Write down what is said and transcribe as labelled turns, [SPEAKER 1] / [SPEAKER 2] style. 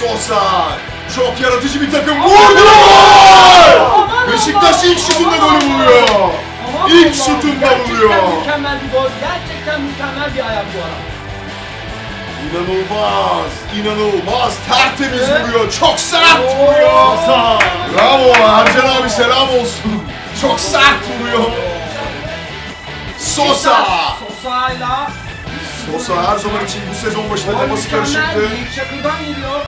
[SPEAKER 1] Sosa. Çok yaratıcı bir takım. Vurdular! Beşiktaş ilk şutunda golü buluyor.
[SPEAKER 2] Aman
[SPEAKER 1] İlk
[SPEAKER 2] Allah'ım,
[SPEAKER 1] şutunda
[SPEAKER 2] gerçekten mükemmel bir gol. Gerçekten mükemmel bir ayak bu adam.
[SPEAKER 1] İnanılmaz, inanılmaz. Tertemiz
[SPEAKER 2] Evet.
[SPEAKER 1] vuruyor. Çok sert vuruyor. Bravo Ercan abi selam olsun. Çok sert vuruyor. Sosa.
[SPEAKER 2] Sosa'yla
[SPEAKER 1] Sosa her zaman için bu sezon başında
[SPEAKER 2] Gol
[SPEAKER 1] kafası karışıktı.
[SPEAKER 2] Yiğit Çakır'dan geliyor.